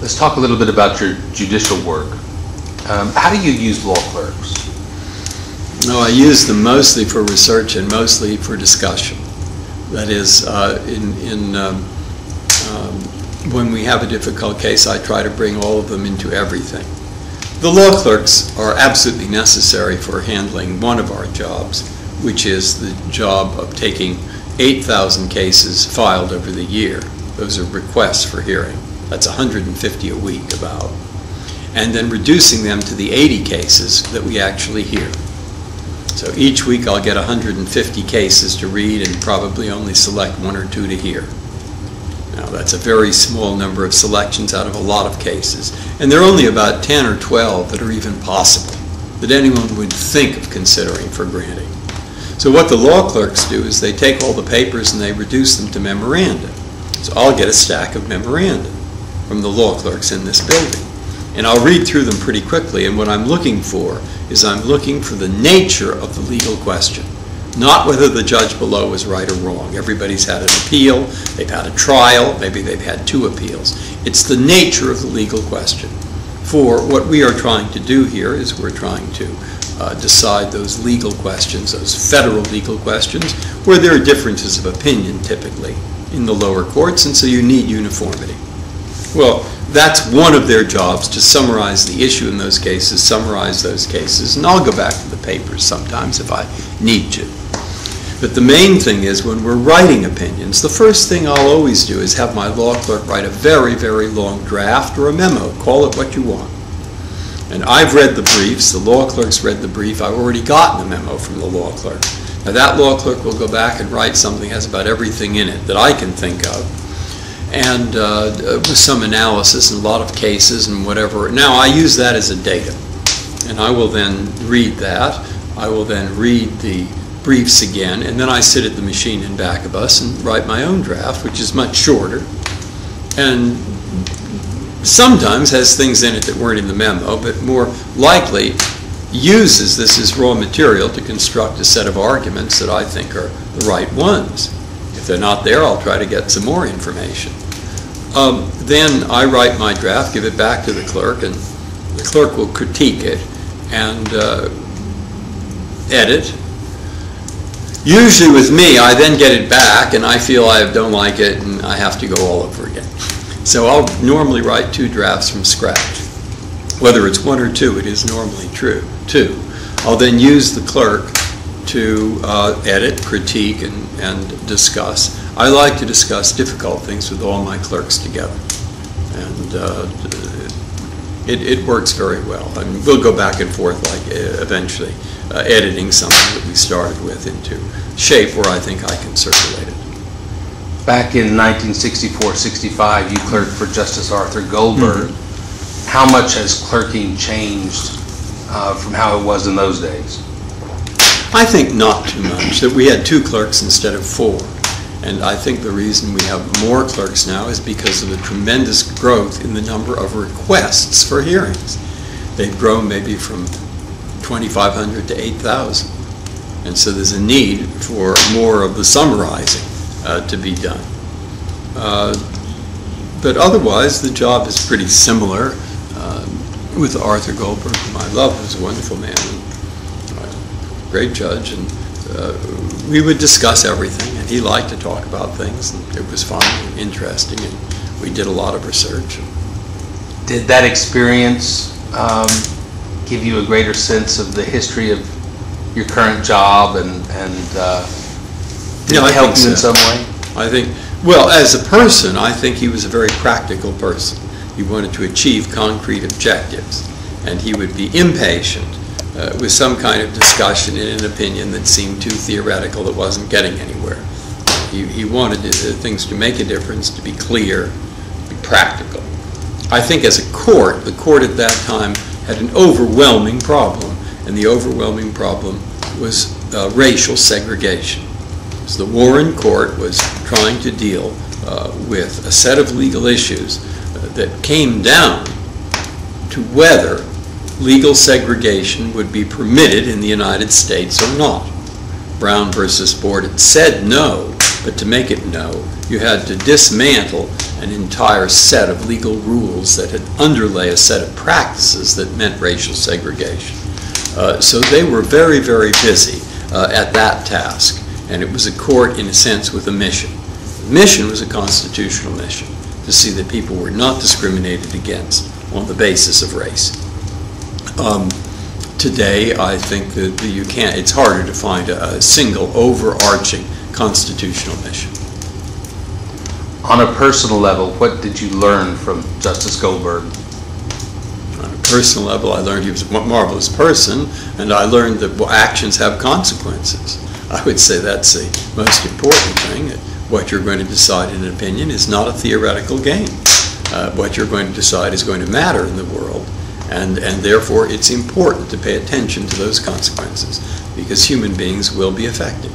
Let's talk a little bit about your judicial work. Um, How do you use law clerks? No, I use them mostly for research and mostly for discussion. That is, uh, in, in, um, um, when we have a difficult case, I try to bring all of them into everything. The law clerks are absolutely necessary for handling one of our jobs, which is the job of taking 8,000 cases filed over the year. Those are requests for hearing. That's 150 a week about. And then reducing them to the 80 cases that we actually hear. So each week I'll get 150 cases to read and probably only select one or two to hear. Now, that's a very small number of selections out of a lot of cases. And there are only about 10 or 12 that are even possible, that anyone would think of considering for granting. So what the law clerks do is they take all the papers and they reduce them to memoranda. So I'll get a stack of memoranda from the law clerks in this building. And I'll read through them pretty quickly, and what I'm looking for is I'm looking for the nature of the legal question, not whether the judge below was right or wrong. Everybody's had an appeal, they've had a trial, maybe they've had two appeals. It's the nature of the legal question. For what we are trying to do here is we're trying to uh, decide those legal questions, those federal legal questions, where there are differences of opinion typically in the lower courts, and so you need uniformity. Well, that's one of their jobs, to summarize the issue in those cases, summarize those cases, and I'll go back to the papers sometimes if I need to. But the main thing is when we're writing opinions, the first thing I'll always do is have my law clerk write a very, very long draft or a memo, call it what you want. And I've read the briefs, the law clerk's read the brief, I've already gotten a memo from the law clerk. Now that law clerk will go back and write something that has about everything in it that I can think of and uh, with some analysis and a lot of cases and whatever. Now, I use that as a data, and I will then read that. I will then read the briefs again, and then I sit at the machine in back of us and write my own draft, which is much shorter, and sometimes has things in it that weren't in the memo, but more likely uses this as raw material to construct a set of arguments that I think are the right ones. If they're not there, I'll try to get some more information. Um, then I write my draft, give it back to the clerk, and the clerk will critique it and uh, edit. Usually with me, I then get it back and I feel I don't like it and I have to go all over again. So I'll normally write two drafts from scratch. Whether it's one or two, it is normally true, two. I'll then use the clerk to uh, edit, critique, and, and discuss. I like to discuss difficult things with all my clerks together. And uh, it, it works very well. I mean, we'll go back and forth like uh, eventually uh, editing something that we started with into shape where I think I can circulate it. Back in 1964-65, you clerked for Justice Arthur Goldberg. How much has clerking changed uh, from how it was in those days? I think not too much, that we had two clerks instead of four. And I think the reason we have more clerks now is because of the tremendous growth in the number of requests for hearings. They've grown maybe from 2,500 to 8,000. And so there's a need for more of the summarizing uh, to be done. Uh, but otherwise, the job is pretty similar uh, with Arthur Goldberg, whom I love, who's a wonderful man, great judge, and uh, we would discuss everything, and he liked to talk about things, and it was fun and interesting, and we did a lot of research. Did that experience um, give you a greater sense of the history of your current job and, and uh, did Yeah, it help you in some way? I think, well, as a person, I think he was a very practical person. He wanted to achieve concrete objectives, and he would be impatient uh, with some kind of discussion in an opinion that seemed too theoretical that wasn't getting anywhere. He, he wanted uh, things to make a difference, to be clear, be practical. I think as a court, the court at that time had an overwhelming problem, and the overwhelming problem was uh, racial segregation. So the Warren Court was trying to deal uh, with a set of legal issues uh, that came down to whether legal segregation would be permitted in the United States or not. Brown versus Board had said no, but to make it no, You had to dismantle an entire set of legal rules that had underlay a set of practices that meant racial segregation. Uh, So they were very, very busy uh, at that task, and it was a court, in a sense, with a mission. The mission was a constitutional mission, to see that people were not discriminated against on the basis of race. Um, Today, I think that you can't, it's harder to find a a single overarching constitutional mission. On a personal level, what did you learn from Justice Goldberg? On a personal level, I learned he was a marvelous person, and I learned that well, actions have consequences. I would say that's the most important thing, what you're going to decide in an opinion is not a theoretical game. Uh, What you're going to decide is going to matter in the world, and, and therefore, it's important to pay attention to those consequences, because human beings will be affected.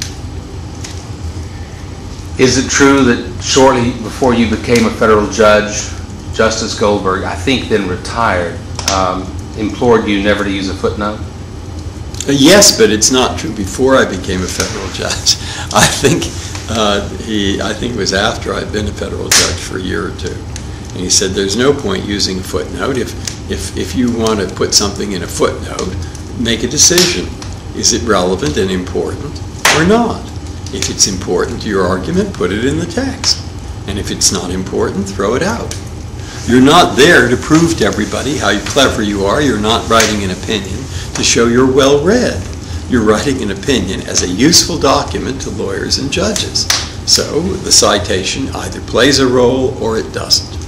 Is it true that shortly before you became a federal judge, Justice Goldberg, I think then retired, um, implored you never to use a footnote? Uh, Yes, but it's not true before I became a federal judge. I think uh, he, I think it was after I'd been a federal judge for a year or two. And he said, there's no point using a footnote. If, if, if you want to put something in a footnote, make a decision. Is it relevant and important or not? If it's important to your argument, put it in the text. And if it's not important, throw it out. You're not there to prove to everybody how clever you are. You're not writing an opinion to show you're well-read. You're writing an opinion as a useful document to lawyers and judges. So the citation either plays a role or it doesn't.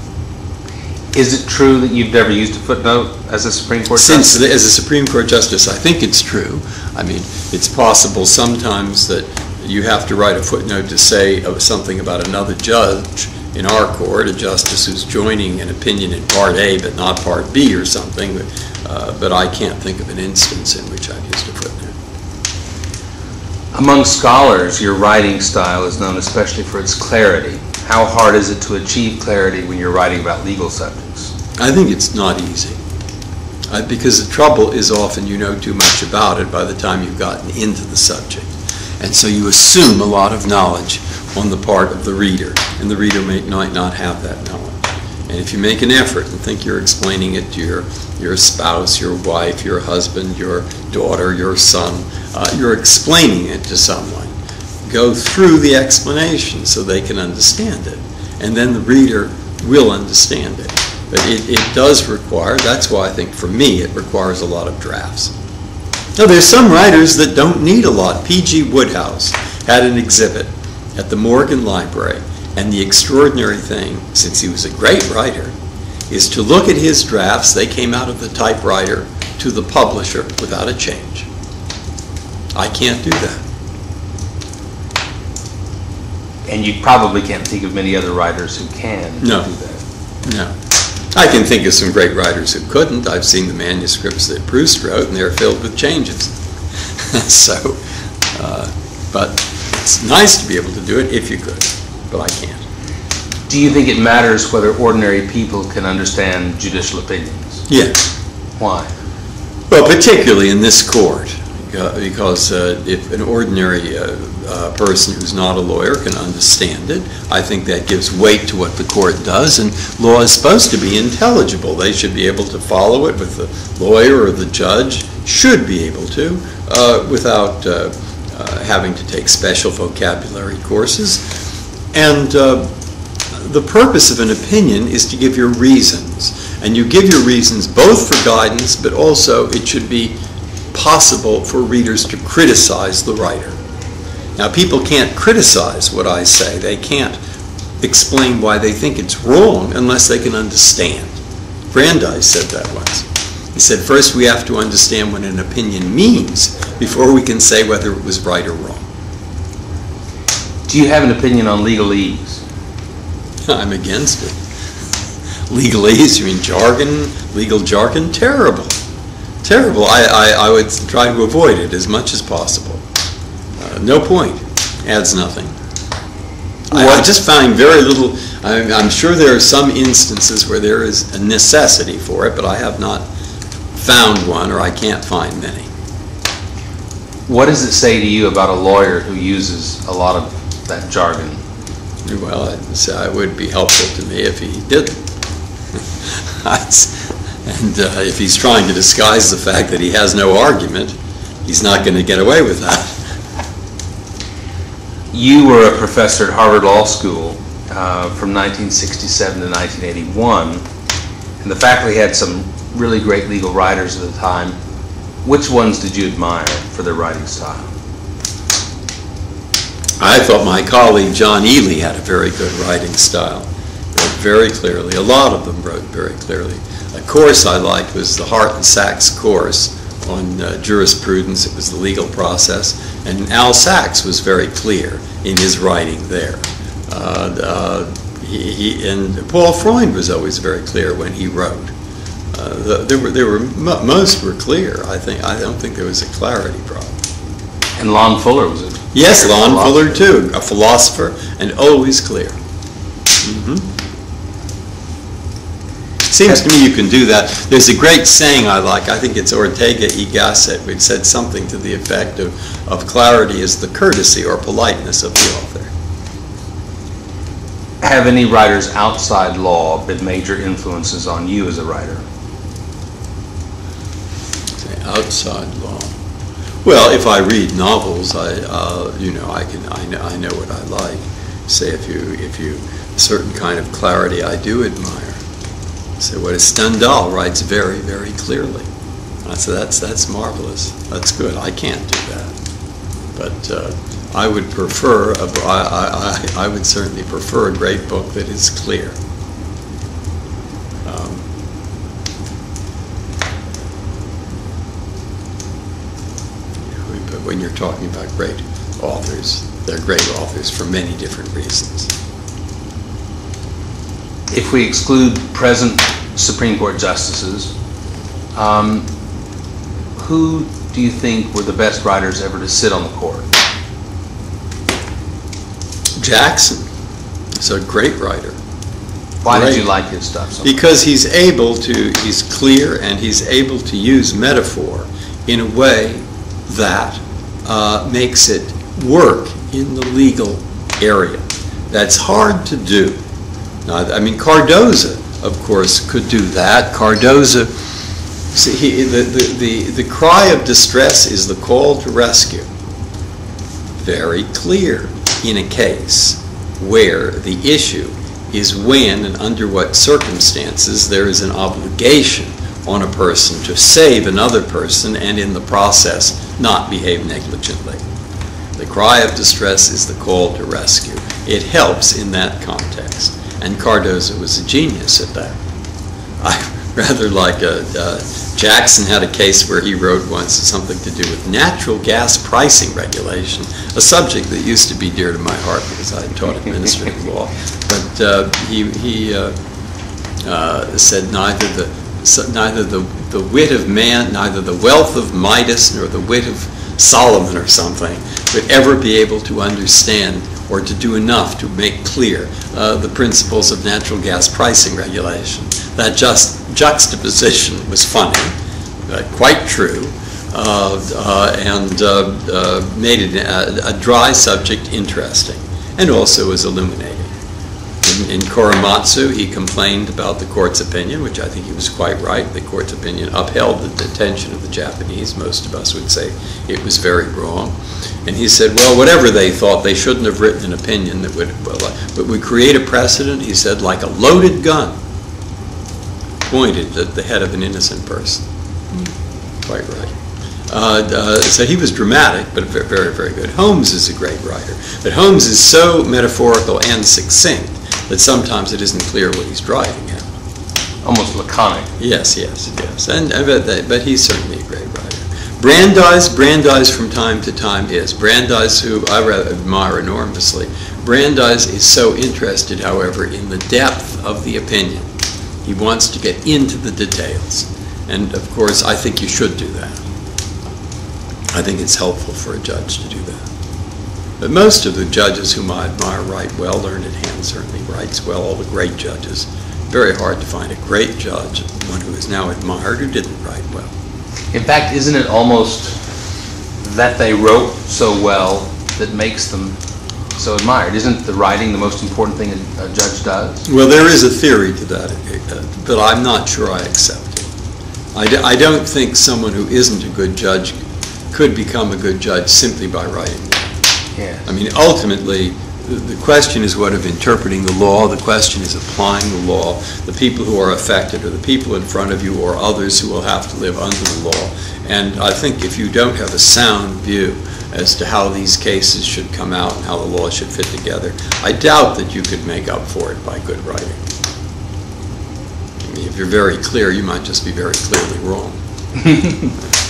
Is it true that you've never used a footnote as a Supreme Court Since, justice? as a Supreme Court justice, I think it's true. I mean, it's possible sometimes that you have to write a footnote to say something about another judge in our court, a justice who's joining an opinion in Part A but not Part B or something, uh, but I can't think of an instance in which I've used a footnote. Among scholars, your writing style is known especially for its clarity. How hard is it to achieve clarity when you're writing about legal subjects? I think it's not easy. Uh, Because the trouble is often you know too much about it by the time you've gotten into the subject. And so you assume a lot of knowledge on the part of the reader, and the reader may, might not have that knowledge. And if you make an effort and think you're explaining it to your, your spouse, your wife, your husband, your daughter, your son, uh, you're explaining it to someone, go through the explanation so they can understand it. And then the reader will understand it. But it, it does require, that's why I think for me, it requires a lot of drafts. Now, there's some writers that don't need a lot. P.G. Wodehouse had an exhibit at the Morgan Library, and the extraordinary thing, since he was a great writer, is to look at his drafts, they came out of the typewriter to the publisher without a change. I can't do that. And you probably can't think of many other writers who can No. do that. No. I can think of some great writers who couldn't. I've seen the manuscripts that Proust wrote, and they're filled with changes. So, uh, but it's nice to be able to do it if you could, but I can't. Do you think it matters whether ordinary people can understand judicial opinions? Yes. Why? Well, particularly in this court, because uh, if an ordinary uh, uh, person who's not a lawyer can understand it, I think that gives weight to what the court does, and law is supposed to be intelligible. They should be able to follow it with the lawyer or the judge, should be able to, uh, without uh, having to take special vocabulary courses. And the purpose of an opinion is to give your reasons. And you give your reasons both for guidance, but also it should be possible for readers to criticize the writer. Now, people can't criticize what I say. They can't explain why they think it's wrong unless they can understand. Brandeis said that once. He said, first we have to understand what an opinion means before we can say whether it was right or wrong. Do you have an opinion on legalese? I'm against it. Legalese, you mean jargon, legal jargon, terrible. Terrible. I, I, I would try to avoid it as much as possible. Uh, no point. Adds nothing. I, I just find very little, I'm, I'm sure there are some instances where there is a necessity for it, but I have not found one, or I can't find many. What does it say to you about a lawyer who uses a lot of that jargon? Well, I'd say it would be helpful to me if he didn't. And uh, if he's trying to disguise the fact that he has no argument, he's not going to get away with that. You were a professor at Harvard Law School uh, from 1967 to 1981, and the faculty had some really great legal writers at the time. Which ones did you admire for their writing style? I thought my colleague John Ely had a very good writing style, wrote very clearly. A lot of them wrote very clearly. Course I liked was the Hart and Sacks course on uh, jurisprudence. It was the legal process, and Al Sacks was very clear in his writing there. Uh, uh, he, he, and Paul Freund was always very clear when he wrote. Uh, the- there were, there were mo- most were clear. I think I don't think there was a clarity problem. And Lon Fuller was a Yes, Lon Fuller too, a philosopher, and always clear. Mhm. Seems to me you can do that. There's a great saying I like, I think it's Ortega y Gasset, which said something to the effect of, of clarity is the courtesy or politeness of the author. Have any writers outside law been major influences on you as a writer? Say, Outside law. Well, if I read novels, I, uh, you know, I can, I know, I know what I like. Say if you, if you, a certain kind of clarity I do admire. Say what Stendhal writes very, very clearly. I said, that's, that's marvelous. That's good. I can't do that. But uh, I would prefer, a, I, I, I I would certainly prefer a great book that is clear. Um, But when you're talking about great authors, they're great authors for many different reasons. If we exclude present Supreme Court justices, um, who do you think were the best writers ever to sit on the court? Jackson is a great writer Why did you like his stuff so because he's able to, he's clear and he's able to use metaphor in a way that uh, makes it work in the legal area. That's hard to do. Now, I mean, Cardozo, of course, could do that. Cardozo, see, he, the, the, the, the cry of distress is the call to rescue. Very clear in a case where the issue is when and under what circumstances there is an obligation on a person to save another person and in the process not behave negligently. The cry of distress is the call to rescue. It helps in that context, and Cardozo was a genius at that. I rather like a, uh, Jackson had a case where he wrote once something to do with natural gas pricing regulation, a subject that used to be dear to my heart because I had taught administrative law. But uh, he, he uh, uh, said neither the, so- neither the, the wit of man, neither the wealth of Midas nor the wit of Solomon or something would ever be able to understand or to do enough to make clear uh, the principles of natural gas pricing regulation. That just juxtaposition was funny, uh, quite true, uh, uh, and uh, made it a, a dry subject interesting, and also was illuminating. In, Korematsu, he complained about the court's opinion, which I think he was quite right. The court's opinion upheld the detention of the Japanese. Most of us would say it was very wrong. And he said, well, whatever they thought, they shouldn't have written an opinion that would, well, uh, but would create a precedent, he said, like a loaded gun pointed at the head of an innocent person. Quite right. Uh, uh, so he was dramatic, but very, very good. Holmes is a great writer, but Holmes is so metaphorical and succinct that sometimes it isn't clear what he's driving at. Almost laconic. Yes, yes, yes, and uh, but, that- but he's certainly a great writer. Brandeis, Brandeis from time to time is Brandeis, who I rather admire enormously. Brandeis is so interested, however, in the depth of the opinion. He wants to get into the details, and of course, I think you should do that. I think it's helpful for a judge to do that. But most of the judges whom I admire write well. Learned Hand certainly writes well. All the great judges. Very hard to find a great judge, one who is now admired, who didn't write well. In fact, isn't it almost that they wrote so well that makes them so admired. Isn't the writing the most important thing a a judge does? Well, there is a theory to that, uh, but I'm not sure I accept it. I d- I don't think someone who isn't a good judge could become a good judge simply by writing. Yes. I mean, ultimately, the question is what of interpreting the law, the question is applying the law. The people who are affected are the people in front of you or others who will have to live under the law. And I think if you don't have a sound view as to how these cases should come out and how the law should fit together, I doubt that you could make up for it by good writing. I mean, if you're very clear, you might just be very clearly wrong.